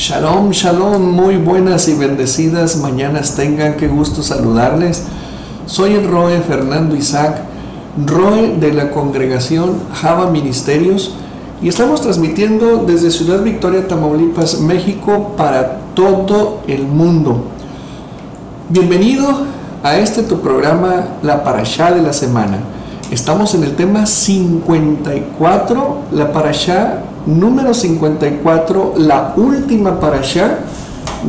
Shalom, shalom, muy buenas y bendecidas mañanas tengan, qué gusto saludarles. Soy el Roe Fernando Isaac, Roe de la congregación Java Ministerios y estamos transmitiendo desde Ciudad Victoria, Tamaulipas, México para todo el mundo. Bienvenido a este tu programa La Parashá de la Semana. Estamos en el tema 54, la Parashá número 54, la última parashá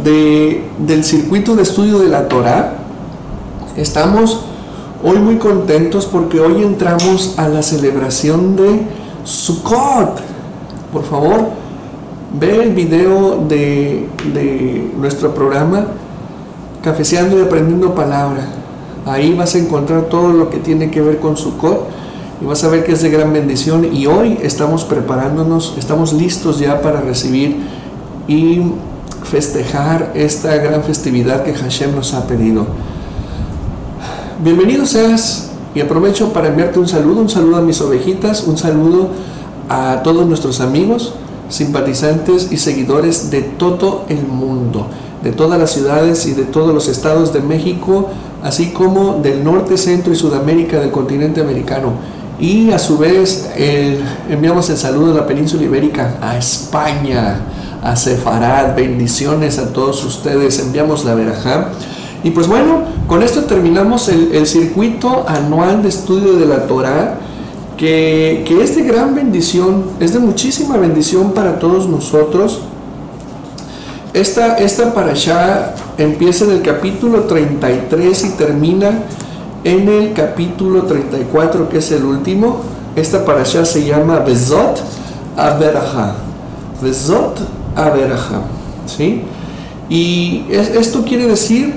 de, del circuito de estudio de la Torah. Estamos hoy muy contentos porque hoy entramos a la celebración de Sukkot. Por favor, ve el video de, de nuestro programa Cafeceando y Aprendiendo Palabra. Ahí vas a encontrar todo lo que tiene que ver con Sukkot y vas a ver que es de gran bendición y hoy estamos preparándonos, estamos listos ya para recibir y festejar esta gran festividad que Hashem nos ha pedido. Bienvenido seas y aprovecho para enviarte un saludo, un saludo a mis ovejitas, un saludo a todos nuestros amigos, simpatizantes y seguidores de todo el mundo, de todas las ciudades y de todos los estados de México, así como del norte, centro y sudamérica del continente americano. Y a su vez enviamos el saludo de la península ibérica a España, a Sefarad. Bendiciones a todos ustedes. Enviamos la verajá. Y pues bueno, con esto terminamos el, circuito anual de estudio de la Torah, que, que, es de gran bendición, es de muchísima bendición para todos nosotros. Esta, esta parashá empieza en el capítulo 33 y termina en el capítulo 34, que es el último, esta parasha se llama Bezot Aberaha. Bezot Aberaha. ¿Sí? Y esto quiere decir,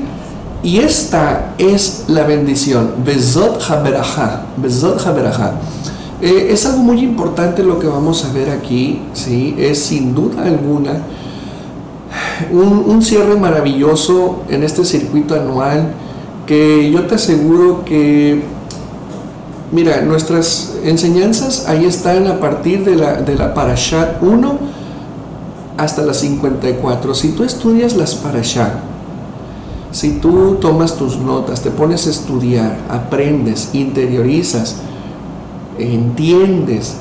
y esta es la bendición. Bezot Haberaha. Bezot Haberaha. Eh, es algo muy importante lo que vamos a ver aquí, ¿sí? Es sin duda alguna un, un cierre maravilloso en este circuito anual que yo te aseguro que, mira, nuestras enseñanzas ahí están a partir de la, de la Parashat 1 hasta la 54. Si tú estudias las Parashat, si tú tomas tus notas, te pones a estudiar, aprendes, interiorizas, entiendes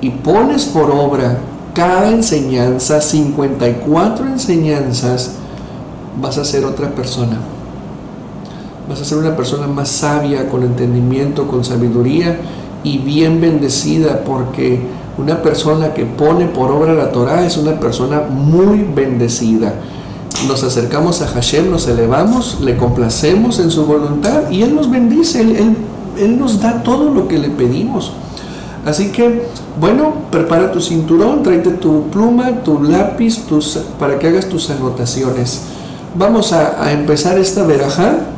y pones por obra cada enseñanza, 54 enseñanzas, vas a ser otra persona vas a ser una persona más sabia, con entendimiento, con sabiduría y bien bendecida, porque una persona que pone por obra la Torah es una persona muy bendecida. Nos acercamos a Hashem, nos elevamos, le complacemos en su voluntad y Él nos bendice, Él, él, nos da todo lo que le pedimos. Así que, bueno, prepara tu cinturón, tráete tu pluma, tu lápiz, tus, para que hagas tus anotaciones. Vamos a, a empezar esta verajá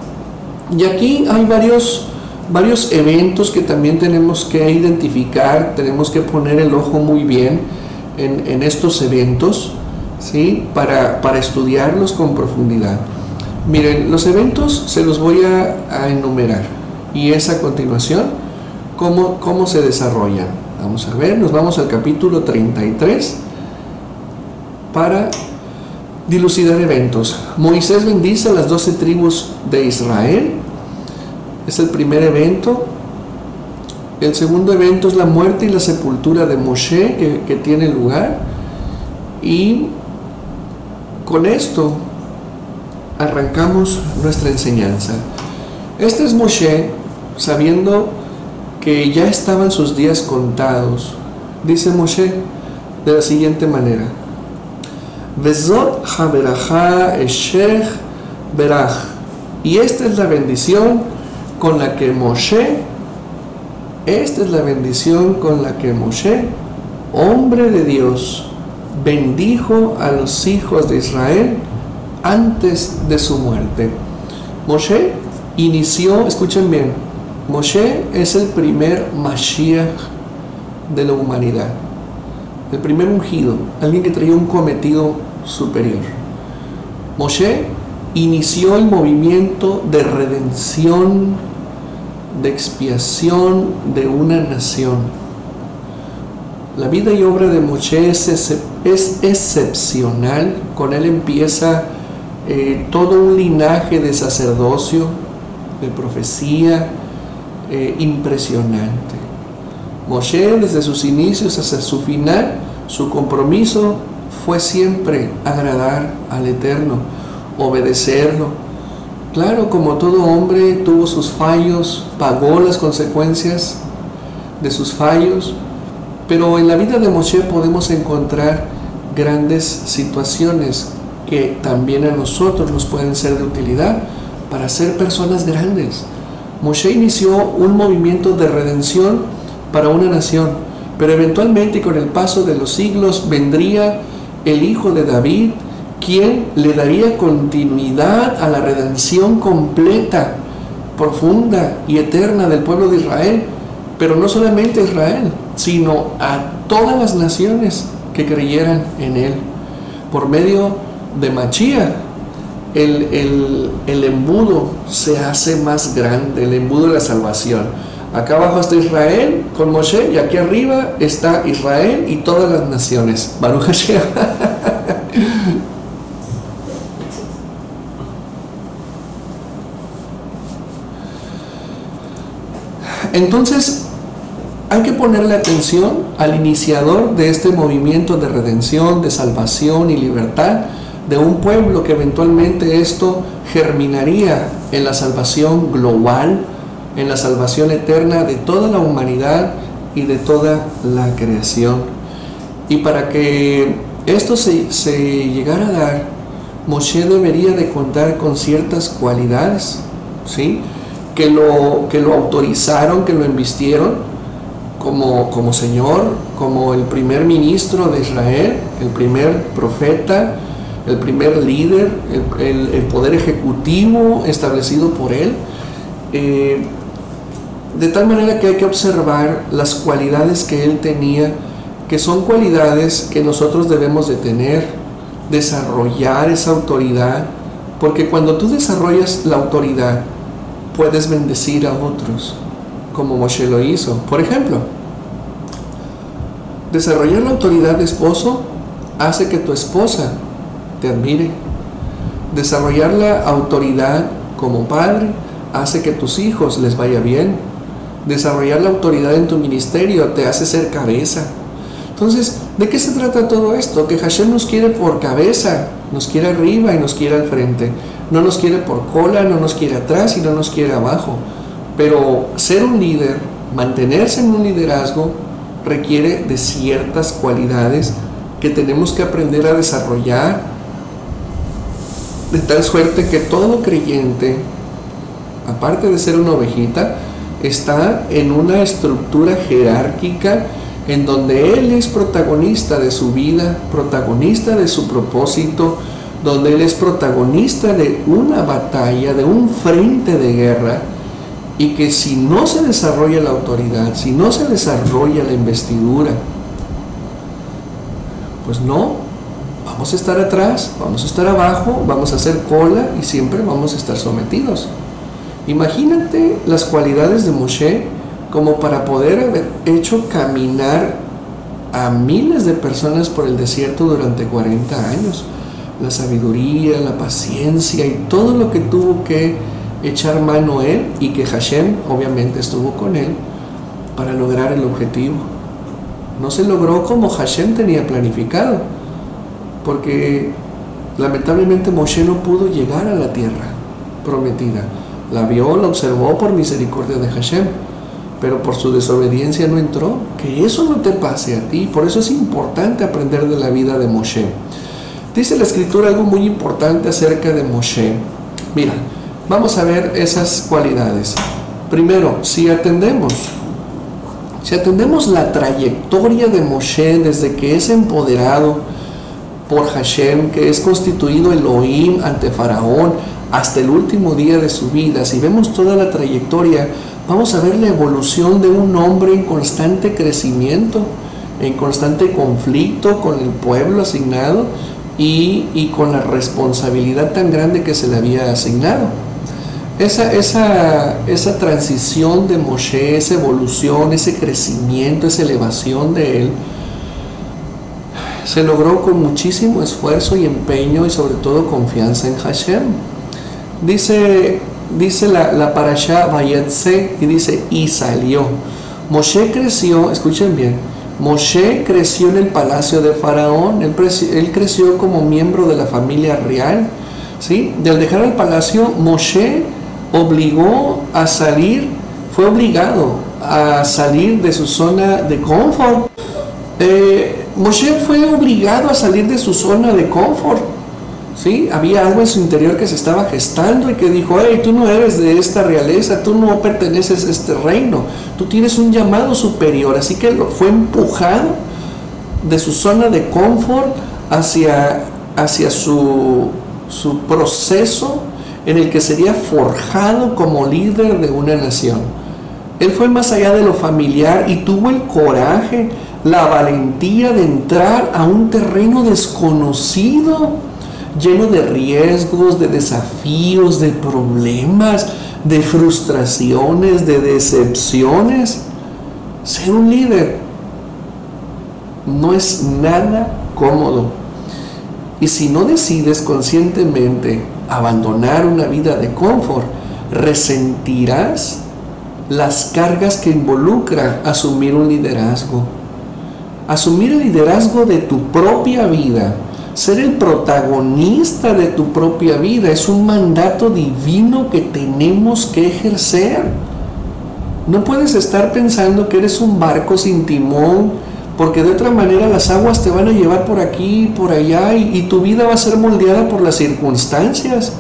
y aquí hay varios, varios eventos que también tenemos que identificar, tenemos que poner el ojo muy bien en, estos eventos, ¿sí? Para, para, estudiarlos con profundidad. Miren, los eventos se los voy a, enumerar y es a continuación cómo, cómo se desarrollan. Vamos a ver, nos vamos al capítulo 33 para dilucidar eventos. Moisés bendice a las doce tribus de Israel. Es el primer evento. El segundo evento es la muerte y la sepultura de Moshe que, tiene lugar. Y con esto arrancamos nuestra enseñanza. Este es Moshe sabiendo que ya estaban sus días contados. Dice Moshe de la siguiente manera. Vezot Eshech Berach. Y esta es la bendición con la que Moshe, esta es la bendición con la que Moshe, hombre de Dios, bendijo a los hijos de Israel antes de su muerte. Moshe inició, escuchen bien, Moshe es el primer Mashiach de la humanidad, el primer ungido, alguien que traía un cometido superior. Moshe inició el movimiento de redención, de expiación de una nación. La vida y obra de Moshe es, excepcional. Con él empieza eh, todo un linaje de sacerdocio, de profecía eh, impresionante. Moshe desde sus inicios hasta su final, su compromiso fue siempre agradar al Eterno, obedecerlo. Claro, como todo hombre tuvo sus fallos, pagó las consecuencias de sus fallos, pero en la vida de Moshe podemos encontrar grandes situaciones que también a nosotros nos pueden ser de utilidad para ser personas grandes. Moshe inició un movimiento de redención para una nación, pero eventualmente con el paso de los siglos vendría el hijo de David, quien le daría continuidad a la redención completa, profunda y eterna del pueblo de Israel, pero no solamente a Israel, sino a todas las naciones que creyeran en él, por medio de Machía, el, el, embudo se hace más grande, el embudo de la salvación. Acá abajo está Israel con Moshe y aquí arriba está Israel y todas las naciones. Baruch Hashem. Entonces, hay que ponerle atención al iniciador de este movimiento de redención, de salvación y libertad, de un pueblo que eventualmente esto germinaría en la salvación global, en la salvación eterna de toda la humanidad y de toda la creación. Y para que esto se, llegara a dar, Moshe debería de contar con ciertas cualidades, ¿sí? Que lo, que lo autorizaron, que lo invistieron como, como Señor, como el primer ministro de Israel, el primer profeta, el primer líder, el, poder ejecutivo establecido por él. Eh, de tal manera que hay que observar las cualidades que él tenía, que son cualidades que nosotros debemos de tener, desarrollar esa autoridad, porque cuando tú desarrollas la autoridad, puedes bendecir a otros, como Moshe lo hizo. Por ejemplo, desarrollar la autoridad de esposo hace que tu esposa te admire. Desarrollar la autoridad como padre hace que tus hijos les vaya bien. Desarrollar la autoridad en tu ministerio te hace ser cabeza. Entonces, ¿de qué se trata todo esto? Que Hashem nos quiere por cabeza, nos quiere arriba y nos quiere al frente. No nos quiere por cola, no nos quiere atrás y no nos quiere abajo. Pero ser un líder, mantenerse en un liderazgo, requiere de ciertas cualidades que tenemos que aprender a desarrollar de tal suerte que todo creyente, aparte de ser una ovejita, está en una estructura jerárquica en donde él es protagonista de su vida, protagonista de su propósito, donde él es protagonista de una batalla, de un frente de guerra, y que si no se desarrolla la autoridad, si no se desarrolla la investidura, pues no vamos a estar atrás, vamos a estar abajo, vamos a hacer cola y siempre vamos a estar sometidos. Imagínate las cualidades de Moshe como para poder haber hecho caminar a miles de personas por el desierto durante 40 años. La sabiduría, la paciencia y todo lo que tuvo que echar mano él y que Hashem obviamente estuvo con él para lograr el objetivo. No se logró como Hashem tenía planificado porque lamentablemente Moshe no pudo llegar a la tierra prometida. La vio, la observó por misericordia de Hashem, pero por su desobediencia no entró. Que eso no te pase a ti. Por eso es importante aprender de la vida de Moshe. Dice la escritura algo muy importante acerca de Moshe. Mira, vamos a ver esas cualidades. Primero, si atendemos, si atendemos la trayectoria de Moshe desde que es empoderado, por Hashem, que es constituido Elohim ante Faraón hasta el último día de su vida, si vemos toda la trayectoria, vamos a ver la evolución de un hombre en constante crecimiento, en constante conflicto con el pueblo asignado y, con la responsabilidad tan grande que se le había asignado. Esa, esa, esa transición de Moshe, esa evolución, ese crecimiento, esa elevación de él, se logró con muchísimo esfuerzo y empeño y sobre todo confianza en Hashem. Dice, dice la, la parasha y dice, y salió. Moshe creció, escuchen bien, Moshe creció en el palacio de Faraón, él, creció como miembro de la familia real. ¿sí? De al dejar el palacio, Moshe obligó a salir, fue obligado a salir de su zona de confort. Eh, Moshe fue obligado a salir de su zona de confort. ¿Sí? Había algo en su interior que se estaba gestando y que dijo, hey, tú no eres de esta realeza, tú no perteneces a este reino, tú tienes un llamado superior. Así que fue empujado de su zona de confort hacia, hacia su, su proceso en el que sería forjado como líder de una nación. Él fue más allá de lo familiar y tuvo el coraje, la valentía de entrar a un terreno desconocido, lleno de riesgos, de desafíos, de problemas, de frustraciones, de decepciones. Ser un líder no es nada cómodo. Y si no decides conscientemente abandonar una vida de confort, resentirás las cargas que involucra asumir un liderazgo. Asumir el liderazgo de tu propia vida, ser el protagonista de tu propia vida, es un mandato divino que tenemos que ejercer. No puedes estar pensando que eres un barco sin timón, porque de otra manera las aguas te van a llevar por aquí, por allá, y, tu vida va a ser moldeada por las circunstancias.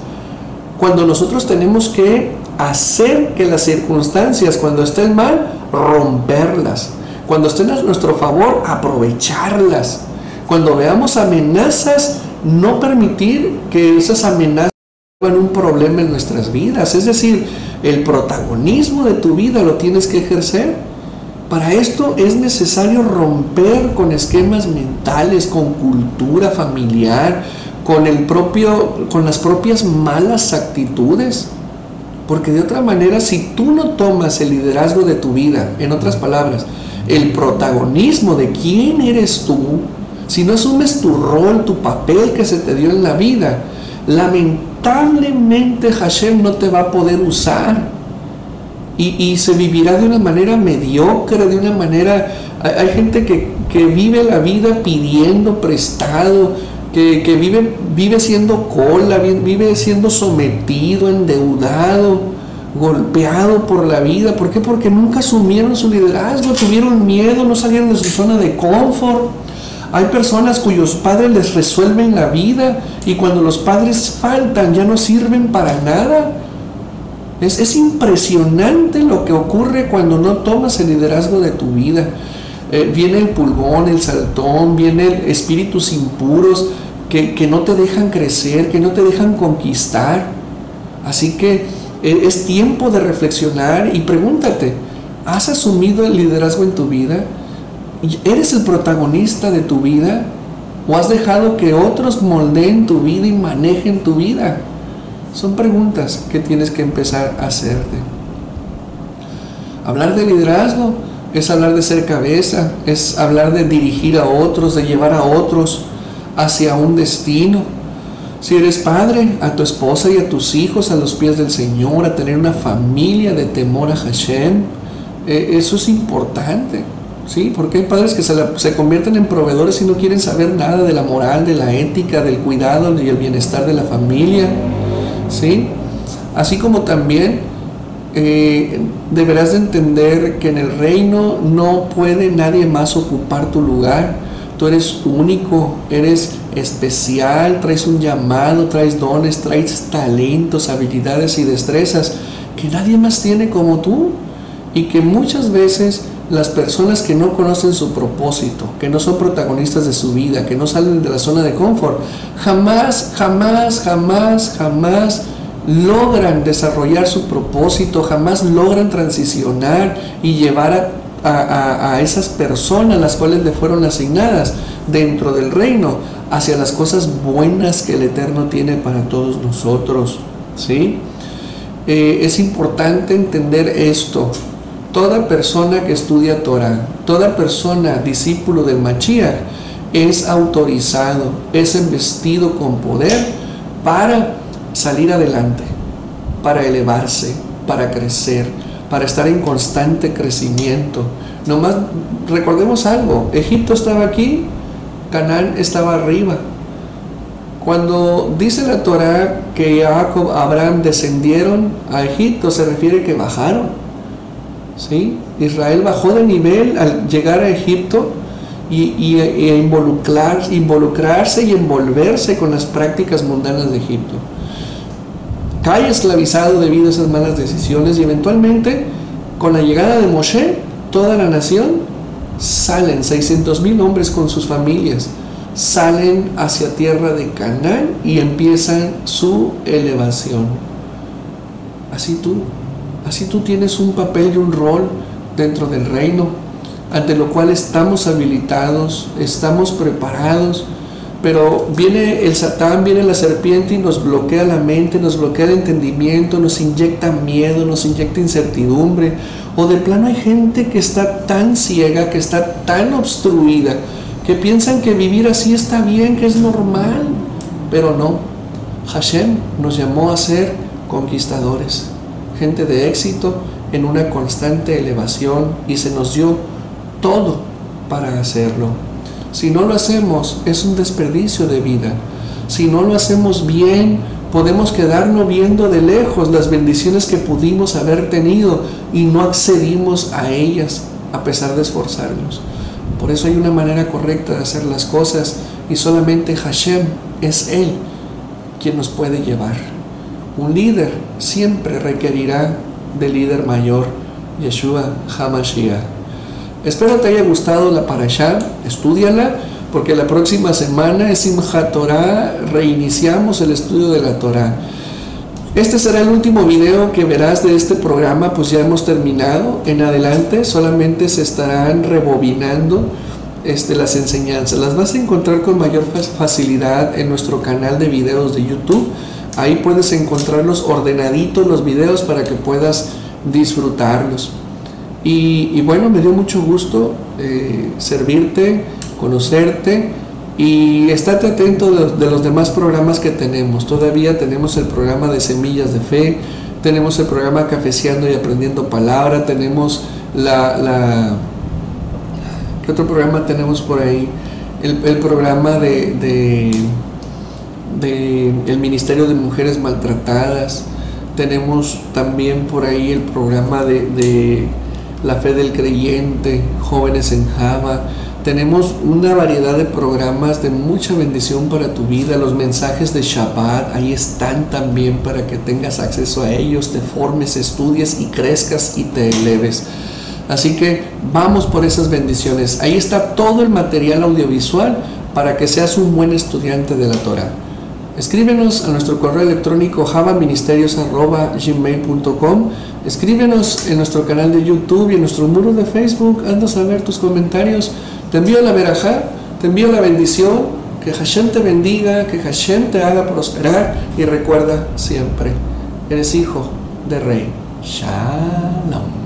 Cuando nosotros tenemos que hacer que las circunstancias, cuando estén mal, romperlas. Cuando estén a nuestro favor, aprovecharlas. Cuando veamos amenazas, no permitir que esas amenazas sean un problema en nuestras vidas. Es decir, el protagonismo de tu vida lo tienes que ejercer. Para esto es necesario romper con esquemas mentales, con cultura familiar, con, el propio, con las propias malas actitudes. Porque de otra manera, si tú no tomas el liderazgo de tu vida, en otras palabras, el protagonismo de quién eres tú, si no asumes tu rol, tu papel que se te dio en la vida, lamentablemente Hashem no te va a poder usar y, se vivirá de una manera mediocre, de una manera... Hay, gente que, vive la vida pidiendo prestado, que, vive, vive siendo cola, vive siendo sometido, endeudado, golpeado por la vida. ¿Por qué? Porque nunca asumieron su liderazgo, tuvieron miedo, no salieron de su zona de confort. Hay personas cuyos padres les resuelven la vida y cuando los padres faltan ya no sirven para nada es, impresionante lo que ocurre cuando no tomas el liderazgo de tu vida. Eh, viene el pulgón, el saltón, vienen espíritus impuros que, que, no te dejan crecer, que no te dejan conquistar. Así que eh, es tiempo de reflexionar y pregúntate, ¿has asumido el liderazgo en tu vida? ¿Eres el protagonista de tu vida? ¿O has dejado que otros moldeen tu vida y manejen tu vida? Son preguntas que tienes que empezar a hacerte. Hablar de liderazgo es hablar de ser cabeza, es hablar de dirigir a otros, de llevar a otros hacia un destino. Si eres padre, a tu esposa y a tus hijos a los pies del Señor, a tener una familia de temor a Hashem, eh, eso es importante. ¿Sí? Porque hay padres que se, se, convierten en proveedores y no quieren saber nada de la moral, de la ética, del cuidado y el bienestar de la familia. ¿sí? Así como también eh, deberás de entender que en el reino no puede nadie más ocupar tu lugar. Tú eres único, eres especial, traes un llamado, traes dones, traes talentos, habilidades y destrezas que nadie más tiene como tú. Y que muchas veces las personas que no conocen su propósito, que no son protagonistas de su vida, que no salen de la zona de confort, jamás, jamás, jamás, jamás logran desarrollar su propósito, jamás logran transicionar y llevar a, esas personas las cuales le fueron asignadas dentro del reino hacia las cosas buenas que el Eterno tiene para todos nosotros. ¿sí? Eh, es importante entender esto. Toda persona que estudia Torah, toda persona discípulo del Mashiach, es autorizado, es investido con poder para salir adelante, para elevarse, para crecer, para estar en constante crecimiento. Nomás recordemos algo, Egipto estaba aquí, Canaán estaba arriba. Cuando dice la Torah que Jacob, Abraham descendieron a Egipto, se refiere que bajaron. ¿Sí? Israel bajó de nivel al llegar a Egipto y, involucrar, involucrarse y envolverse con las prácticas mundanas de Egipto. Cae esclavizado debido a esas malas decisiones y eventualmente con la llegada de Moshe, toda la nación salen, 600 mil hombres con sus familias, salen hacia tierra de Canaán y empiezan su elevación. Así tú, así tú tienes un papel y un rol dentro del reino ante lo cual estamos habilitados, estamos preparados, pero viene el Satán, viene la serpiente y nos bloquea la mente, nos bloquea el entendimiento, nos inyecta miedo, nos inyecta incertidumbre, o de plano hay gente que está tan ciega, que está tan obstruida, que piensan que vivir así está bien, que es normal, pero no. Hashem nos llamó a ser conquistadores, gente de éxito en una constante elevación y se nos dio todo para hacerlo. Si no lo hacemos, es un desperdicio de vida. Si no lo hacemos bien, podemos quedarnos viendo de lejos las bendiciones que pudimos haber tenido y no accedimos a ellas a pesar de esforzarnos. Por eso hay una manera correcta de hacer las cosas y solamente Hashem es Él quien nos puede llevar. Un líder siempre requerirá del líder mayor, Yeshua HaMashiach. Espero te haya gustado la parasha, estudiala, porque la próxima semana es Simchat Torah, reiniciamos el estudio de la Torah. Este será el último video que verás de este programa, pues ya hemos terminado. En adelante solamente se estarán rebobinando este, las enseñanzas. Las vas a encontrar con mayor facilidad en nuestro canal de videos de YouTube. Ahí puedes encontrarlos ordenaditos los videos para que puedas disfrutarlos. Y, bueno, me dio mucho gusto eh, servirte, conocerte y estate atento de, los demás programas que tenemos. Todavía tenemos el programa de Semillas de Fe, tenemos el programa Cafeciando y Aprendiendo Palabra, tenemos la... ¿Qué otro programa tenemos por ahí? El, programa de, de, el Ministerio de Mujeres Maltratadas. Tenemos también por ahí el programa de la fe del creyente, jóvenes en Java. Tenemos una variedad de programas de mucha bendición para tu vida. Los mensajes de Shabbat ahí están también para que tengas acceso a ellos, te formes, estudies y crezcas y te eleves. Así que vamos por esas bendiciones. Ahí está todo el material audiovisual para que seas un buen estudiante de la Torah. Escríbenos a nuestro correo electrónico javaministerios.gmail.com Escríbenos en nuestro canal de YouTube y en nuestro muro de Facebook. Anda a saber tus comentarios. Te envío la verajá, te envío la bendición. Que Hashem te bendiga, que Hashem te haga prosperar. Y recuerda siempre, eres hijo de rey. Shalom.